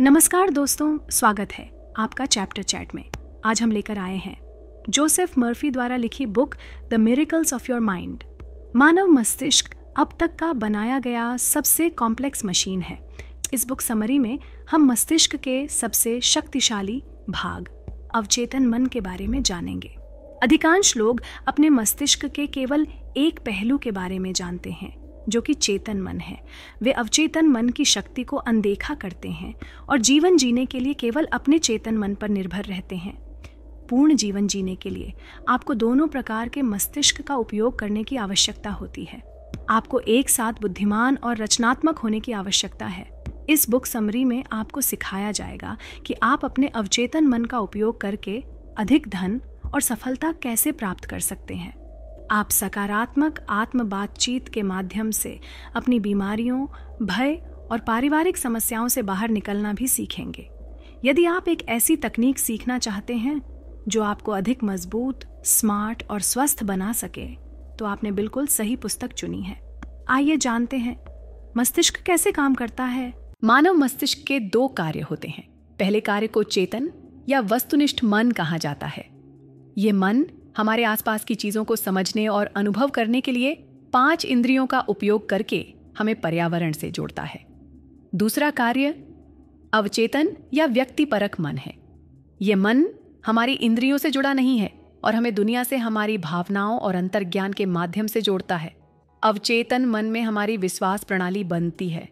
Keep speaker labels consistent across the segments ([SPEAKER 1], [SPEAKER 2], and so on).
[SPEAKER 1] नमस्कार दोस्तों, स्वागत है आपका चैप्टर चैट में। आज हम लेकर आए हैं जोसेफ मर्फी द्वारा लिखी book the miracles of your mind मानव मस्तिष्क अब तक का बनाया गया सबसे कॉम्प्लेक्स मशीन है। इस बुक समरी में हम मस्तिष्क के सबसे शक्तिशाली भाग, अवचेतन मन के बारे में जानेंगे। अधिकांश लोग अपने मस्तिष्क के केवल एक पहलू के बारे में जानते हैं। जो कि चेतन मन है। वे अवचेतन मन की शक्ति को अनदेखा करते हैं और जीवन जीने के लिए केवल अपने चेतन मन पर निर्भर रहते हैं। पूर्ण जीवन जीने के लिए आपको दोनों प्रकार के मस्तिष्क का उपयोग करने की आवश्यकता होती है। आपको एक साथ बुद्धिमान और रचनात्मक होने की आवश्यकता है। इस बुक समरी में आपको सिखाया जाएगा कि आप अपने अवचेतन मन का उपयोग करके अधिक धन और सफलता कैसे प्राप्त कर सकते हैं। आप सकारात्मक आत्म बातचीत के माध्यम से अपनी बीमारियों, भय और पारिवारिक समस्याओं से बाहर निकलना भी सीखेंगे। यदि आप एक ऐसी तकनीक सीखना चाहते हैं, जो आपको अधिक मज़बूत, स्मार्ट और स्वस्थ बना सके तो आपने बिल्कुल सही पुस्तक चुनी है। आइए जानते हैं, मस्तिष्क कैसे काम करता है?
[SPEAKER 2] मानव मस्तिष्क के दो कार्य होते हैं। पहले कार्य को चेतन या वस्तुनिष्ठ मन कहा जाता है। ये मन हमारे आसपास की चीज़ों को समझने और अनुभव करने के लिए पाँच इंद्रियों का उपयोग करके हमें पर्यावरण से जोड़ता है। दूसरा कार्य, अवचेतन या व्यक्तिपरक मन है। ये मन हमारी इंद्रियों से जुड़ा नहीं है और हमें दुनिया से हमारी भावनाओं और अंतर्ज्ञान के माध्यम से जोड़ता है। अवचेतन मन में हमारी विश्वास प्रणाली बनती है।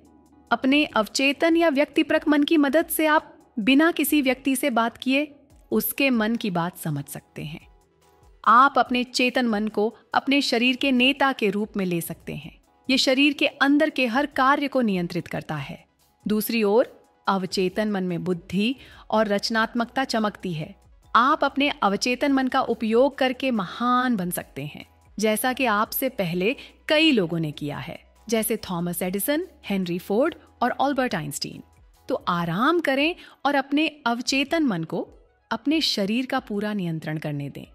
[SPEAKER 2] अपने अवचेतन या व्यक्तिपरक मन की मदद से आप बिना किसी व्यक्ति से बात किए उसके मन की बात समझ सकते हैं। आप अपने चेतन मन को अपने शरीर के नेता के रूप में ले सकते हैं। ये शरीर के अंदर के हर कार्य को नियंत्रित करता है। दूसरी ओर, अवचेतन मन में बुद्धि और रचनात्मकता चमकती है। आप अपने अवचेतन मन का उपयोग करके महान बन सकते हैं। जैसा कि आपसे पहले कई लोगों ने किया है, जैसे थॉमस एडिसन, हेनरी फोर्ड और ऑल्बर्ट आइंस्टीन। तो आराम करें और अपने अवचेतन मन को अपने शरीर का पूरा नियंत्रण करने दें।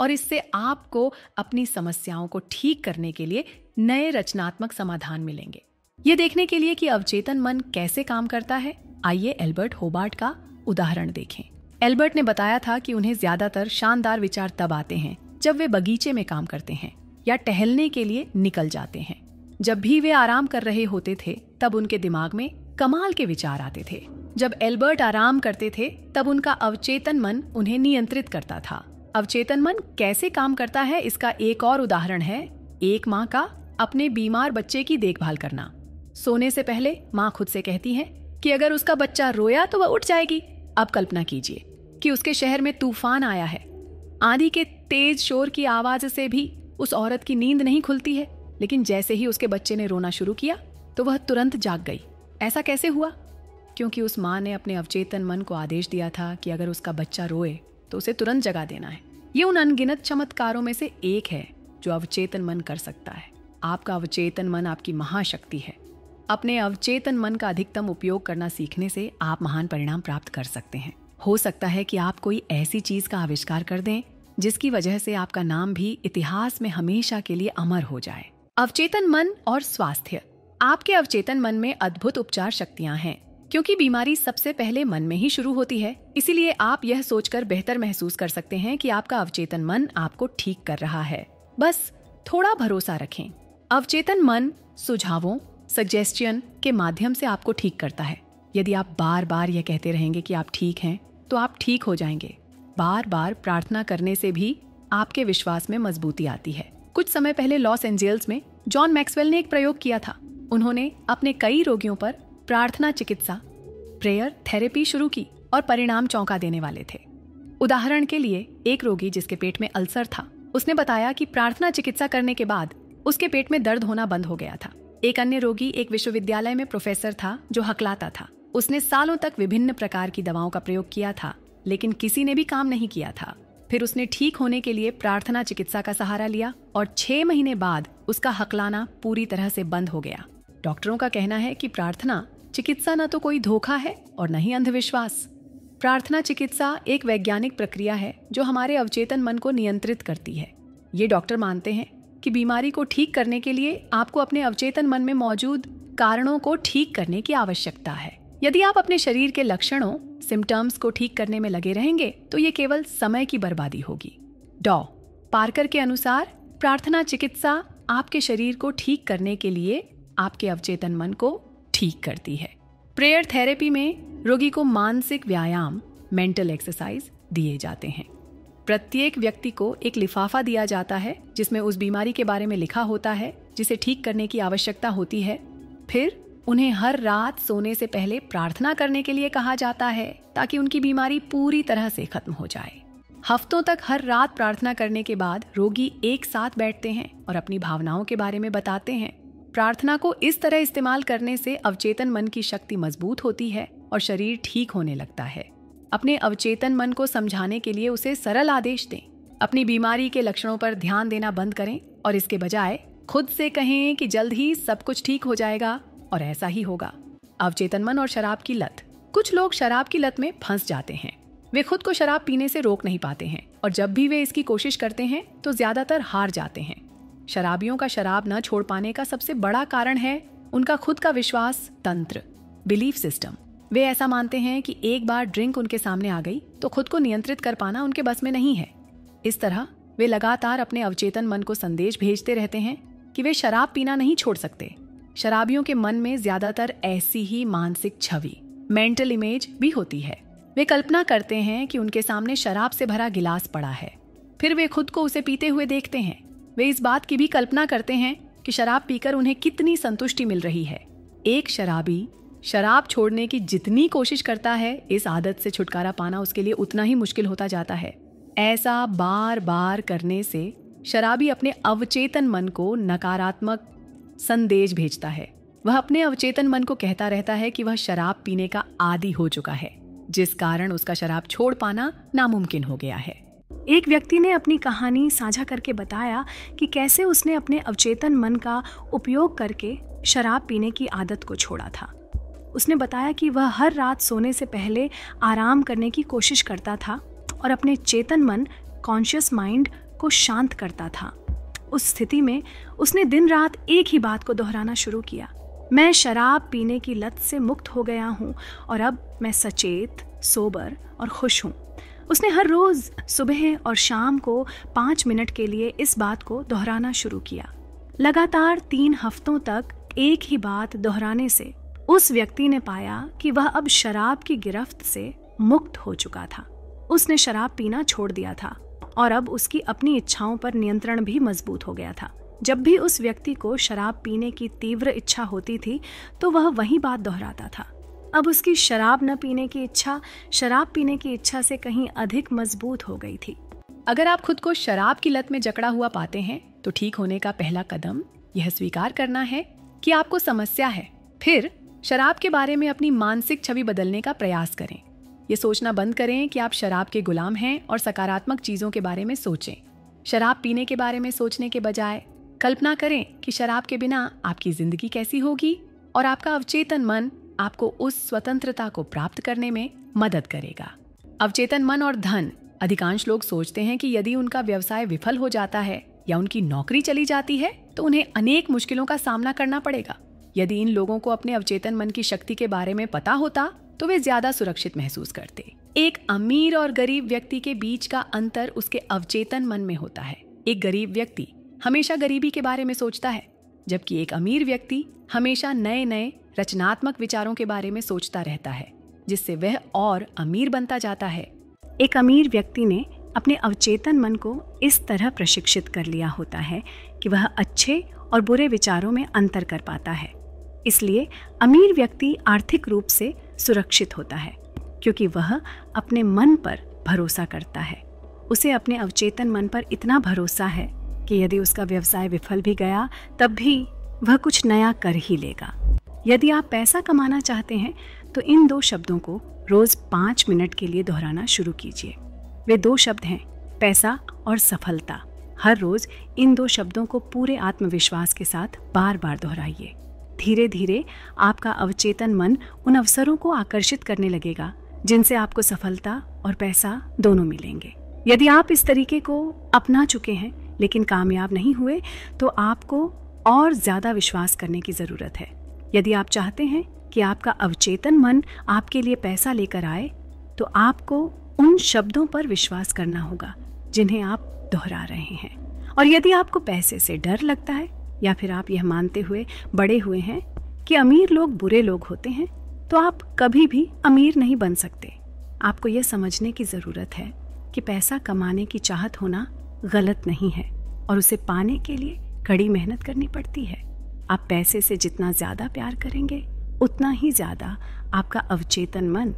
[SPEAKER 2] और इससे आपको अपनी समस्याओं को ठीक करने के लिए नए रचनात्मक समाधान मिलेंगे। ये देखने के लिए कि अवचेतन मन कैसे काम करता है, आइए एल्बर्ट होबार्ट का उदाहरण देखें। एल्बर्ट ने बताया था कि उन्हें ज़्यादातर शानदार विचार तब आते हैं, जब वे बगीचे में काम करते हैं या टहलने के लिए निकल जाते हैं। जब भी वे आराम कर रहे होते थे, तब उनके दिमाग में कमाल के विचार आते थे। जब एल्बर्ट आराम करते थे, तब उनका अवचेतन मन उन्हें नियंत्रित करता था। अवचेतन मन कैसे काम करता है, इसका एक और उदाहरण है, एक माँ का अपने बीमार बच्चे की देखभाल करना। सोने से पहले माँ खुद से कहती है कि अगर उसका बच्चा रोया तो वह उठ जाएगी। अब कल्पना कीजिए कि उसके शहर में तूफ़ान आया है। आंधी के तेज शोर की आवाज़ से भी उस औरत की नींद नहीं खुलती है, लेकिन जैसे ही उसके बच्चे ने रोना शुरू किया तो वह तुरंत जाग गई। ऐसा कैसे हुआ? क्योंकि उस माँ ने अपने अवचेतन मन को आदेश दिया था कि अगर उसका बच्चा रोए तो उसे तुरंत जगा देना है। ये उन अनगिनत चमत्कारों में से एक है, जो अवचेतन मन कर सकता है। आपका अवचेतन मन आपकी महाशक्ति है। अपने अवचेतन मन का अधिकतम उपयोग करना सीखने से आप महान परिणाम प्राप्त कर सकते हैं। हो सकता है कि आप कोई ऐसी चीज़ का आविष्कार कर दें, जिसकी वजह से आपका नाम भी इतिहास में हमेशा के लिए अमर हो जाए। अवचेतन मन और स्वास्थ्य। आपके अवचेतन मन में अद्भुत उपचार शक्तियाँ हैं। क्योंकि बीमारी सबसे पहले मन में ही शुरू होती है। इसीलिए आप यह सोचकर बेहतर महसूस कर सकते हैं कि आपका अवचेतन मन आपको ठीक कर रहा है। बस थोड़ा भरोसा रखें। अवचेतन मन सुझावों सजेस्टियन के माध्यम से आपको ठीक करता है। यदि आप बार बार यह कहते रहेंगे कि आप ठीक हैं तो आप ठीक हो जाएँगे। बार बार प्रार्थना करने से भी आपके विश्वास में मजबूती आती है। कुछ समय पहले लॉस एंजल्स में जॉन मैक्सवेल ने एक प्रयोग किया था। उन्होंने अपने कई रोगियों पर प्रार्थना चिकित्सा, प्रेयर, थेरेपी शुरू की और परिणाम चौंका देने वाले थे। उदाहरण के लिए एक रोगी जिसके पेट में अल्सर था, उसने बताया कि प्रार्थना चिकित्सा करने के बाद उसके पेट में दर्द होना बंद हो गया था। एक अन्य रोगी एक विश्वविद्यालय में प्रोफेसर था जो हकलाता था। उसने सालों तक विभिन्न प्रकार की दवाओं का प्रयोग किया था, लेकिन किसी ने भी काम नहीं किया था। फिर उसने ठीक होने के लिए प्रार्थना चिकित्सा का सहारा लिया और छह महीने बाद उसका हकलाना पूरी तरह से बंद हो गया। डॉक्टरों का कहना है कि प्रार्थना चिकित्सा न तो कोई धोखा है और न ही अंधविश्वास। प्रार्थना चिकित्सा एक वैज्ञानिक प्रक्रिया है जो हमारे अवचेतन मन को नियंत्रित करती है। ये डॉक्टर मानते हैं कि बीमारी को ठीक करने के लिए आपको अपने अवचेतन मन में मौजूद कारणों को ठीक करने की आवश्यकता है। यदि आप अपने शरीर के लक्षणों सिम्टम्स को ठीक करने में लगे रहेंगे तो ये केवल समय की बर्बादी होगी। डॉ. पार्कर के अनुसार, प्रार्थना चिकित्सा आपके शरीर को ठीक करने के लिए आपके अवचेतन मन को ठीक करती है। प्रेयर थेरेपी में रोगी को मानसिक व्यायाम मेंटल एक्सरसाइज दिए जाते हैं। प्रत्येक व्यक्ति को एक लिफाफा दिया जाता है, जिसमें उस बीमारी के बारे में लिखा होता है, जिसे ठीक करने की आवश्यकता होती है। फिर उन्हें हर रात सोने से पहले प्रार्थना करने के लिए कहा जाता है, ताकि उनकी बीमारी पूरी तरह से खत्म हो जाए। हफ्तों तक हर रात प्रार्थना करने के बाद रोगी एक साथ बैठते हैं और अपनी भावनाओं के बारे में बताते हैं। प्रार्थना को इस तरह इस्तेमाल करने से अवचेतन मन की शक्ति मज़बूत होती है और शरीर ठीक होने लगता है। अपने अवचेतन मन को समझाने के लिए उसे सरल आदेश दें। अपनी बीमारी के लक्षणों पर ध्यान देना बंद करें और इसके बजाय खुद से कहें कि जल्द ही सब कुछ ठीक हो जाएगा और ऐसा ही होगा। अवचेतन मन और शराब की लत। कुछ लोग शराब की लत में फंस जाते हैं। वे खुद को शराब पीने से रोक नहीं पाते हैं और जब भी वे इसकी कोशिश करते हैं तो ज़्यादातर हार जाते हैं। शराबियों का शराब न छोड़ पाने का सबसे बड़ा कारण है उनका खुद का विश्वास तंत्र, बिलीफ सिस्टम। वे ऐसा मानते हैं कि एक बार ड्रिंक उनके सामने आ गई तो खुद को नियंत्रित कर पाना उनके बस में नहीं है। इस तरह वे लगातार अपने अवचेतन मन को संदेश भेजते रहते हैं कि वे शराब पीना नहीं छोड़ सकते। शराबियों के मन में ज़्यादातर ऐसी ही मानसिक छवि, मेंटल इमेज भी होती है। वे कल्पना करते हैं कि उनके सामने शराब से भरा गिलास पड़ा है। फिर वे खुद को उसे पीते हुए देखते हैं। वे इस बात की भी कल्पना करते हैं कि शराब पीकर उन्हें कितनी संतुष्टि मिल रही है। एक शराबी शराब छोड़ने की जितनी कोशिश करता है, इस आदत से छुटकारा पाना उसके लिए उतना ही मुश्किल होता जाता है। ऐसा बार बार करने से शराबी अपने अवचेतन मन को नकारात्मक संदेश भेजता है। वह अपने अवचेतन मन को कहता रहता है कि वह शराब पीने का आदि हो चुका है, जिस कारण उसका शराब छोड़ पाना नामुमकिन हो गया है।
[SPEAKER 1] एक व्यक्ति ने अपनी कहानी साझा करके बताया कि कैसे उसने अपने अवचेतन मन का उपयोग करके शराब पीने की आदत को छोड़ा था। उसने बताया कि वह हर रात सोने से पहले आराम करने की कोशिश करता था और अपने चेतन मन कॉन्शियस माइंड को शांत करता था। उस स्थिति में उसने दिन रात एक ही बात को दोहराना शुरू किया। मैं शराब पीने की लत से मुक्त हो गया हूँ और अब मैं सचेत, सोबर और खुश हूँ। उसने हर रोज सुबह और शाम को पाँच मिनट के लिए इस बात को दोहराना शुरू किया। लगातार तीन हफ्तों तक एक ही बात दोहराने से उस व्यक्ति ने पाया कि वह अब शराब की गिरफ्त से मुक्त हो चुका था। उसने शराब पीना छोड़ दिया था और अब उसकी अपनी इच्छाओं पर नियंत्रण भी मज़बूत हो गया था। जब भी उस व्यक्ति को शराब पीने की तीव्र इच्छा होती थी तो वह वही बात दोहराता था। अब उसकी शराब न पीने की इच्छा, शराब पीने की इच्छा से कहीं अधिक मज़बूत हो गई थी।
[SPEAKER 2] अगर आप खुद को शराब की लत में जकड़ा हुआ पाते हैं तो ठीक होने का पहला कदम यह स्वीकार करना है कि आपको समस्या है। फिर, शराब के बारे में अपनी मानसिक छवि बदलने का प्रयास करें। ये सोचना बंद करें कि आप शराब के गुलाम हैं और सकारात्मक चीज़ों के बारे में सोचें। शराब पीने के बारे में सोचने के बजाय, कल्पना करें कि शराब के बिना आपकी ज़िंदगी कैसी होगी और आपका अवचेतन मन आपको उस स्वतंत्रता को प्राप्त करने में मदद करेगा। अवचेतन मन और धन, अधिकांश लोग सोचते हैं कि यदि उनका व्यवसाय विफल हो जाता है या उनकी नौकरी चली जाती है तो उन्हें अनेक मुश्किलों का सामना करना पड़ेगा। यदि इन लोगों को अपने अवचेतन मन की शक्ति के बारे में पता होता तो वे ज़्यादा सुरक्षित महसूस करते। एक अमीर और गरीब व्यक्ति के बीच का अंतर उसके अवचेतन मन में होता है। एक गरीब व्यक्ति हमेशा गरीबी के बारे में सोचता है। जबकि एक अमीर व्यक्ति हमेशा नए नए रचनात्मक विचारों के बारे में सोचता रहता है, जिससे वह और अमीर बनता जाता है।
[SPEAKER 1] एक अमीर व्यक्ति ने अपने अवचेतन मन को इस तरह प्रशिक्षित कर लिया होता है कि वह अच्छे और बुरे विचारों में अंतर कर पाता है। इसलिए अमीर व्यक्ति आर्थिक रूप से सुरक्षित होता है, क्योंकि वह अपने मन पर भरोसा करता है। उसे अपने अवचेतन मन पर इतना भरोसा है कि यदि उसका व्यवसाय विफल भी गया, तब भी वह कुछ नया कर ही लेगा। यदि आप पैसा कमाना चाहते हैं तो इन दो शब्दों को रोज पाँच मिनट के लिए दोहराना शुरू कीजिए। वे दो शब्द हैं, पैसा और सफलता। हर रोज इन दो शब्दों को पूरे आत्मविश्वास के साथ बार बार दोहराइए। धीरे धीरे आपका अवचेतन मन उन अवसरों को आकर्षित करने लगेगा, जिनसे आपको सफलता और पैसा दोनों मिलेंगे। यदि आप इस तरीके को अपना चुके हैं लेकिन कामयाब नहीं हुए तो आपको और ज़्यादा विश्वास करने की ज़रूरत है। यदि आप चाहते हैं कि आपका अवचेतन मन आपके लिए पैसा लेकर आए तो आपको उन शब्दों पर विश्वास करना होगा, जिन्हें आप दोहरा रहे हैं। और यदि आपको पैसे से डर लगता है, या फिर आप यह मानते हुए बड़े हुए हैं कि अमीर लोग बुरे लोग होते हैं तो आप कभी भी अमीर नहीं बन सकते। आपको यह समझने की ज़रूरत है कि पैसा कमाने की चाहत होना गलत नहीं है और उसे पाने के लिए कड़ी मेहनत करनी पड़ती है। आप पैसे से जितना ज़्यादा प्यार करेंगे, उतना ही ज़्यादा आपका अवचेतन मन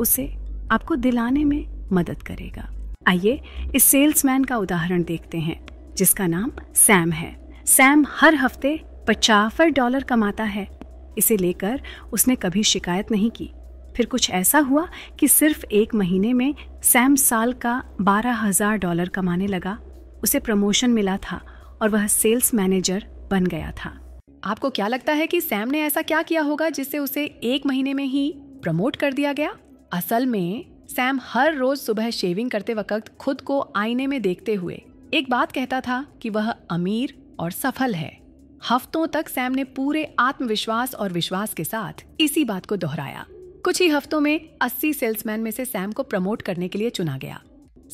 [SPEAKER 1] उसे आपको दिलाने में मदद करेगा। आइए इस सेल्समैन का उदाहरण देखते हैं, जिसका नाम सैम है। सैम हर हफ़्ते पचाफर डॉलर कमाता है। इसे लेकर उसने कभी शिकायत नहीं की। फिर कुछ ऐसा हुआ कि सिर्फ़ एक महीने में सैम साल का बारह हज़ार डॉलर कमाने लगा। उसे प्रमोशन मिला था और वह सेल्स मैनेजर बन गया था।
[SPEAKER 2] आपको क्या लगता है कि सैम ने ऐसा क्या किया होगा जिससे उसे एक महीने में ही प्रमोट कर दिया गया? असल में, सैम हर रोज सुबह शेविंग करते वक्त खुद को आईने में देखते हुए एक बात कहता था कि वह अमीर और सफल है। हफ्तों तक सैम ने पूरे आत्मविश्वास और विश्वास के साथ इसी बात को दोहराया। कुछ ही हफ्तों में 80 सेल्समैन में से सैम को प्रमोट करने के लिए चुना गया।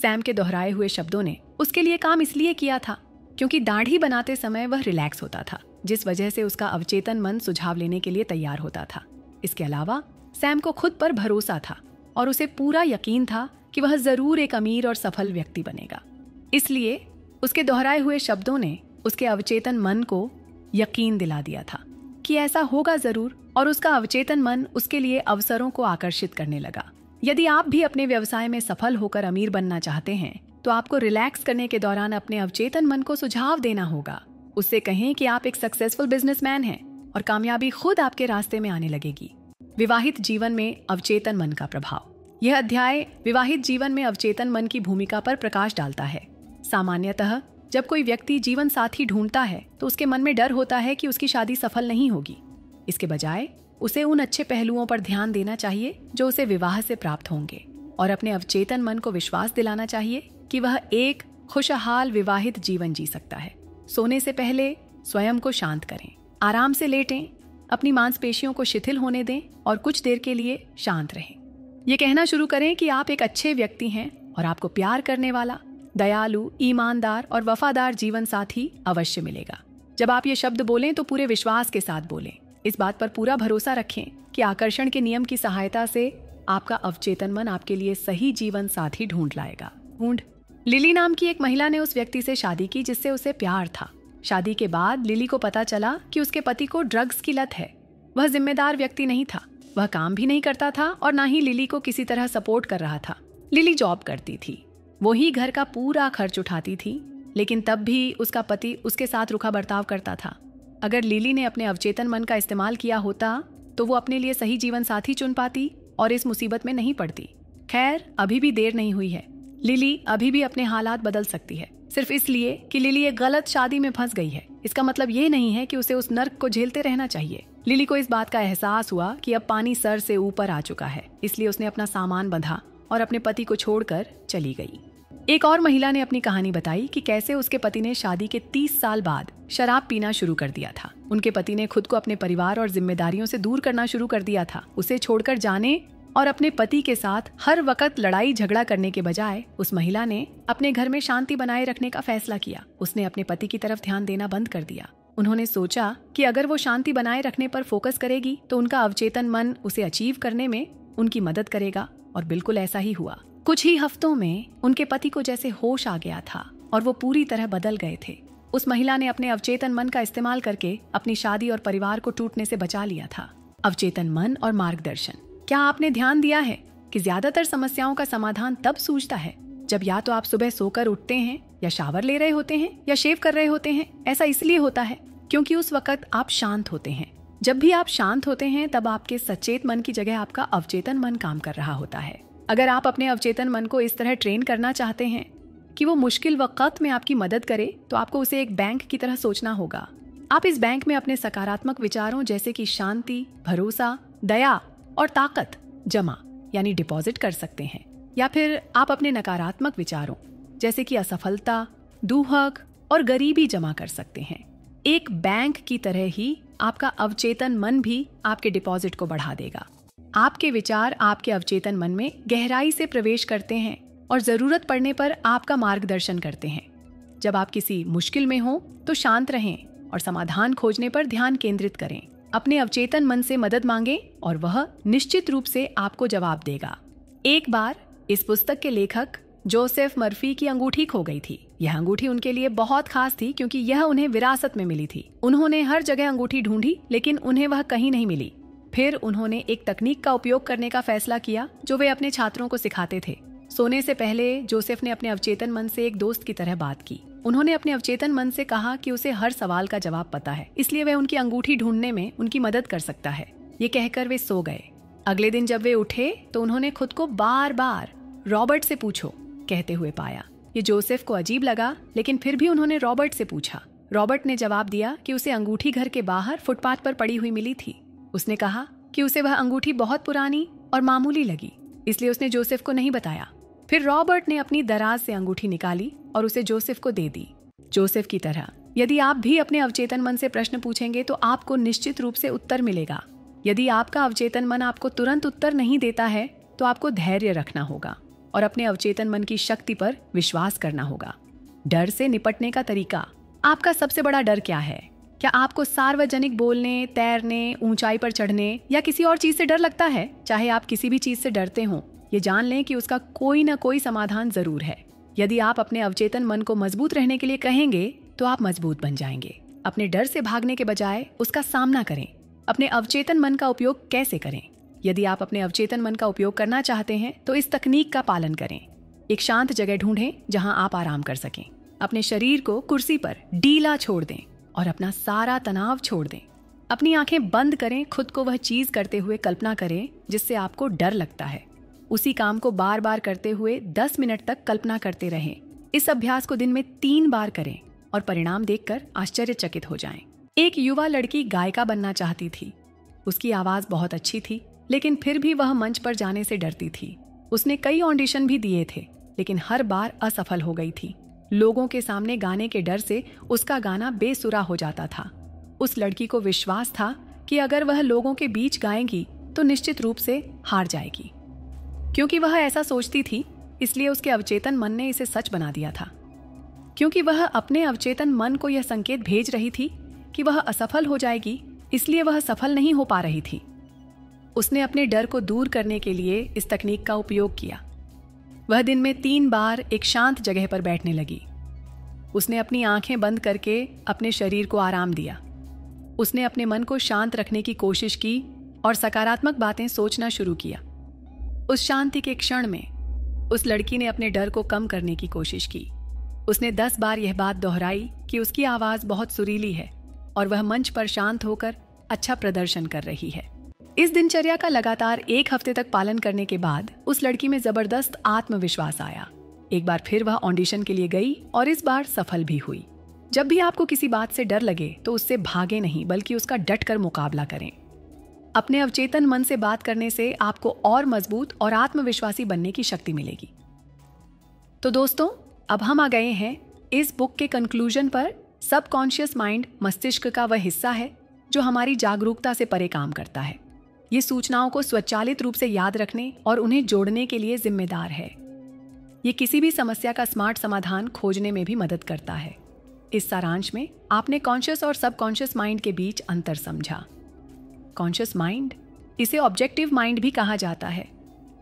[SPEAKER 2] सैम के दोहराए हुए शब्दों ने उसके लिए काम इसलिए किया था क्योंकि दाढ़ी बनाते समय वह रिलैक्स होता था, जिस वजह से उसका अवचेतन मन सुझाव लेने के लिए तैयार होता था। इसके अलावा, सैम को खुद पर भरोसा था और उसे पूरा यकीन था कि वह ज़रूर एक अमीर और सफल व्यक्ति बनेगा। इसलिए उसके दोहराए हुए शब्दों ने उसके अवचेतन मन को यकीन दिला दिया था कि ऐसा होगा ज़रूर और उसका अवचेतन मन उसके लिए अवसरों को आकर्षित करने लगा। यदि आप भी अपने व्यवसाय में सफल होकर अमीर बनना चाहते हैं तो आपको रिलैक्स करने के दौरान अपने अवचेतन मन को सुझाव देना होगा। उससे कहें कि आप एक सक्सेसफुल बिजनेसमैन हैं और कामयाबी खुद आपके रास्ते में आने लगेगी। विवाहित जीवन में अवचेतन मन का प्रभाव। यह अध्याय विवाहित जीवन में अवचेतन मन की भूमिका पर प्रकाश डालता है। सामान्यतः, जब कोई व्यक्ति जीवन साथी ढूंढता है तो उसके मन में डर होता है कि उसकी शादी सफल नहीं होगी। इसके बजाय, उसे उन अच्छे पहलुओं पर ध्यान देना चाहिए, जो उसे विवाह से प्राप्त होंगे और अपने अवचेतन मन को विश्वास दिलाना चाहिए। कि वह एक खुशहाल विवाहित जीवन जी सकता है। सोने से पहले स्वयं को शांत करें, आराम से लेटें, अपनी मांसपेशियों को शिथिल होने दें और कुछ देर के लिए शांत रहें। ये कहना शुरू करें कि आप एक अच्छे व्यक्ति हैं और आपको प्यार करने वाला, दयालु, ईमानदार और वफादार जीवन साथी अवश्य मिलेगा। जब आप ये शब्द बोलें तो पूरे विश्वास के साथ बोलें। इस बात पर पूरा भरोसा रखें कि आकर्षण के नियम की सहायता से आपका अवचेतन मन आपके लिए सही जीवन साथी ढूंढ लाएगा। ढूंढ लिली नाम की एक महिला ने उस व्यक्ति से शादी की जिससे उसे प्यार था। शादी के बाद लिली को पता चला कि उसके पति को ड्रग्स की लत है। वह जिम्मेदार व्यक्ति नहीं था। वह काम भी नहीं करता था और ना ही लिली को किसी तरह सपोर्ट कर रहा था। लिली जॉब करती थी। वो ही घर का पूरा खर्च उठाती थी, लेकिन तब भी उसका पति उसके साथ रुखा बर्ताव करता था। अगर लिली ने अपने अवचेतन मन का इस्तेमाल किया होता तो वो अपने लिए सही जीवन साथी चुन पाती और इस मुसीबत में नहीं पड़ती। खैर, अभी भी देर नहीं हुई है। लिली अभी भी अपने हालात बदल सकती है। सिर्फ़ इसलिए कि लिली एक गलत शादी में फंस गई है। इसका मतलब ये नहीं है कि उसे उस नर्क को झेलते रहना चाहिए। लिली को इस बात का एहसास हुआ कि अब पानी सर से ऊपर आ चुका है, इसलिए उसने अपना सामान बंधा और अपने पति को छोड़कर चली गई। एक और महिला ने अपनी कहानी बताई कि कैसे उसके पति ने शादी के 30 साल बाद शराब पीना शुरू कर दिया था। उनके पति ने खुद को अपने परिवार और जिम्मेदारियों से दूर करना शुरू कर दिया था। उसे छोड़कर जाने और अपने पति के साथ हर वक्त लड़ाई झगड़ा करने के बजाय उस महिला ने अपने घर में शांति बनाए रखने का फैसला किया। उसने अपने पति की तरफ़ ध्यान देना बंद कर दिया। उन्होंने सोचा कि अगर वो शांति बनाए रखने पर फोकस करेगी तो उनका अवचेतन मन उसे अचीव करने में उनकी मदद करेगा, और बिल्कुल ऐसा ही हुआ। कुछ ही हफ्तों में उनके पति को जैसे होश आ गया था, और वो पूरी तरह बदल गए थे। उस महिला ने अपने अवचेतन मन का इस्तेमाल करके अपनी शादी और परिवार को टूटने से बचा लिया था। अवचेतन मन और मार्गदर्शन। क्या आपने ध्यान दिया है कि ज़्यादातर समस्याओं का समाधान तब सूझता है जब या तो आप सुबह सोकर उठते हैं, या शावर ले रहे होते हैं, या शेव कर रहे होते हैं? ऐसा इसलिए होता है क्योंकि उस वक्त आप शांत होते हैं। जब भी आप शांत होते हैं, तब आपके सचेत मन की जगह आपका अवचेतन मन काम कर रहा होता है। अगर आप अपने अवचेतन मन को इस तरह ट्रेन करना चाहते हैं कि वो मुश्किल वक्त में आपकी मदद करे तो आपको उसे एक बैंक की तरह सोचना होगा। आप इस बैंक में अपने सकारात्मक विचारों जैसे कि शांति, भरोसा, दया और ताकत जमा, यानी डिपॉजिट कर सकते हैं, या फिर आप अपने नकारात्मक विचारों, जैसे कि असफलता, दूहक और गरीबी जमा कर सकते हैं। एक बैंक की तरह ही आपका अवचेतन मन भी आपके डिपॉजिट को बढ़ा देगा। आपके विचार आपके अवचेतन मन में गहराई से प्रवेश करते हैं और ज़रूरत पड़ने पर आपका मार्गदर्शन करते हैं। जब आप किसी मुश्किल में हो तो शांत रहें और समाधान खोजने पर ध्यान केंद्रित करें। अपने अवचेतन मन से मदद मांगें और वह निश्चित रूप से आपको जवाब देगा। एक बार इस पुस्तक के लेखक जोसेफ मर्फी की अंगूठी खो गई थी। यह अंगूठी उनके लिए बहुत खास थी क्योंकि यह उन्हें विरासत में मिली थी। उन्होंने हर जगह अंगूठी ढूंढी, लेकिन उन्हें वह कहीं नहीं मिली। फिर उन्होंने एक तकनीक का उपयोग करने का फैसला किया, जो वे अपने छात्रों को सिखाते थे। सोने से पहले जोसेफ ने अपने अवचेतन मन से एक दोस्त की तरह बात की। उन्होंने अपने अवचेतन मन से कहा कि उसे हर सवाल का जवाब पता है। इसलिए वह उनकी अंगूठी ढूँढने में उनकी मदद कर सकता है। ये कहकर वे सो गए। अगले दिन जब वे उठे तो उन्होंने खुद को बार बार रॉबर्ट से पूछो, कहते हुए पाया। ये जोसेफ को अजीब लगा, लेकिन फिर भी उन्होंने रॉबर्ट से पूछा। रॉबर्ट ने जवाब दिया कि उसे अंगूठी घर के बाहर फुटपाथ पर पड़ी हुई मिली थी। उसने कहा कि उसे वह अंगूठी बहुत पुरानी और मामूली लगी, इसलिए उसने जोसेफ को नहीं बताया। फिर रॉबर्ट ने अपनी दराज से अंगूठी निकाली और उसे जोसेफ को दे दी। जोसेफ की तरह, यदि आप भी अपने अवचेतन मन से प्रश्न पूछेंगे तो आपको निश्चित रूप से उत्तर मिलेगा। यदि आपका अवचेतन मन आपको तुरंत उत्तर नहीं देता है तो आपको धैर्य रखना होगा और अपने अवचेतन मन की शक्ति पर विश्वास करना होगा। डर से निपटने का तरीका, आपका सबसे बड़ा डर क्या है? क्या आपको सार्वजनिक बोलने, तैरने, ऊंचाई पर चढ़ने या किसी और चीज़ से डर लगता है? चाहे आप किसी भी चीज़ से डरते हो ये जान लें कि उसका कोई ना कोई समाधान ज़रूर है। यदि आप अपने अवचेतन मन को मज़बूत रहने के लिए कहेंगे तो आप मज़बूत बन जाएँगे। अपने डर से भागने के बजाय उसका सामना करें। अपने अवचेतन मन का उपयोग कैसे करें? यदि आप अपने अवचेतन मन का उपयोग करना चाहते हैं तो इस तकनीक का पालन करें। एक शांत जगह ढूंढें, जहाँ आप आराम कर सकें। अपने शरीर को कुर्सी पर डीला छोड़ दें और अपना सारा तनाव छोड़ दें। अपनी आँखें बंद करें, खुद को वह चीज़ करते हुए कल्पना करें, जिससे आपको डर लगता है। उसी काम को बार बार करते हुए 10 मिनट तक कल्पना करते रहें। इस अभ्यास को दिन में तीन बार करें और परिणाम देखकर आश्चर्यचकित हो जाएँ। एक युवा लड़की गायिका बनना चाहती थी। उसकी आवाज़ बहुत अच्छी थी, लेकिन फिर भी वह मंच पर जाने से डरती थी। उसने कई ऑडिशन भी दिए थे, लेकिन हर बार असफल हो गई थी। लोगों के सामने गाने के डर से उसका गाना बेसुरा हो जाता था। उस लड़की को विश्वास था कि अगर वह लोगों के बीच गाएगी तो निश्चित रूप से हार जाएगी। क्योंकि वह ऐसा सोचती थी, इसलिए उसके अवचेतन मन ने इसे सच बना दिया था। क्योंकि वह अपने अवचेतन मन को यह संकेत भेज रही थी कि वह असफल हो जाएगी, इसलिए वह सफल नहीं हो पा रही थी। उसने अपने डर को दूर करने के लिए इस तकनीक का उपयोग किया। वह दिन में तीन बार एक शांत जगह पर बैठने लगी। उसने अपनी आँखें बंद करके अपने शरीर को आराम दिया। उसने अपने मन को शांत रखने की कोशिश की और सकारात्मक बातें सोचना शुरू किया। उस शांति के क्षण में, उस लड़की ने अपने डर को कम करने की कोशिश की। उसने दस बार यह बात दोहराई कि उसकी आवाज़ बहुत सुरीली है और वह मंच पर शांत होकर अच्छा प्रदर्शन कर रही है। इस दिनचर्या का लगातार एक हफ़्ते तक पालन करने के बाद उस लड़की में ज़बरदस्त आत्मविश्वास आया। एक बार फिर वह ऑडिशन के लिए गई और इस बार सफल भी हुई। जब भी आपको किसी बात से डर लगे तो उससे भागे नहीं, बल्कि उसका डट कर मुकाबला करें। अपने अवचेतन मन से बात करने से आपको और मज़बूत और आत्मविश्वासी बनने की शक्ति मिलेगी। तो दोस्तों, अब हम आ गए हैं इस बुक के कंक्लूजन पर। सबकॉन्शियस माइंड मस्तिष्क का वह हिस्सा है, जो हमारी जागरूकता से परे काम करता है। ये सूचनाओं को स्वचालित रूप से याद रखने और उन्हें जोड़ने के लिए जिम्मेदार है। ये किसी भी समस्या का स्मार्ट समाधान खोजने में भी मदद करता है। इस सारांश में आपने कॉन्शियस और सबकॉन्शियस माइंड के बीच अंतर समझा। कॉन्शियस माइंड इसे ऑब्जेक्टिव माइंड भी कहा जाता है।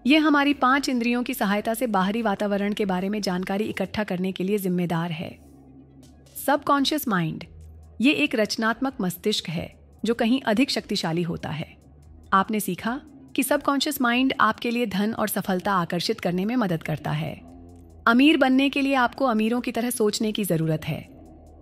[SPEAKER 2] यह हमारी पाँच इंद्रियों की सहायता से बाहरी वातावरण के बारे में जानकारी इकट्ठा करने के लिए जिम्मेदार है। सबकॉन्शियस माइंड ये एक रचनात्मक मस्तिष्क है, जो कहीं अधिक शक्तिशाली होता है। आपने सीखा कि सबकॉन्शियस माइंड आपके लिए धन और सफलता आकर्षित करने में मदद करता है। अमीर बनने के लिए आपको अमीरों की तरह सोचने की ज़रूरत है।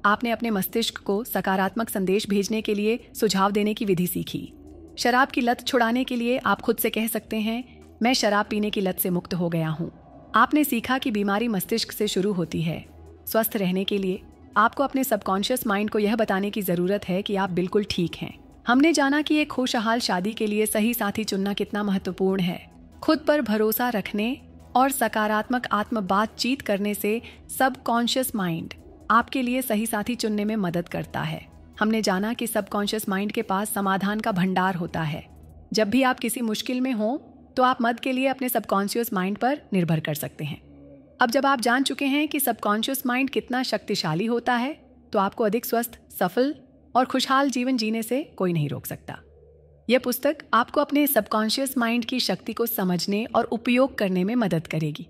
[SPEAKER 2] आपने अपने मस्तिष्क को सकारात्मक संदेश भेजने के लिए सुझाव देने की विधि सीखी। शराब की लत छुड़ाने के लिए आप खुद से कह सकते हैं, मैं शराब पीने की लत से मुक्त हो गया हूँ। आपने सीखा कि बीमारी मस्तिष्क से शुरू होती है। स्वस्थ रहने के लिए आपको अपने सबकॉन्शियस माइंड को यह बताने की ज़रूरत है कि आप बिल्कुल ठीक हैं। हमने जाना कि एक खुशहाल शादी के लिए सही साथी चुनना कितना महत्वपूर्ण है। खुद पर भरोसा रखने और सकारात्मक आत्म बातचीत करने से सबकॉन्शियस माइंड आपके लिए सही साथी चुनने में मदद करता है। हमने जाना कि सबकॉन्शियस माइंड के पास समाधान का भंडार होता है। जब भी आप किसी मुश्किल में हो तो आप मद के लिए अपने सबकॉन्शियस माइंड पर निर्भर कर सकते हैं। अब जब आप जान चुके हैं कि सबकॉन्शियस माइंड कितना शक्तिशाली होता है तो आपको अधिक स्वस्थ, सफल और खुशहाल जीवन जीने से कोई नहीं रोक सकता। यह पुस्तक आपको अपने सबकॉन्शियस माइंड की शक्ति को समझने और उपयोग करने में मदद करेगी।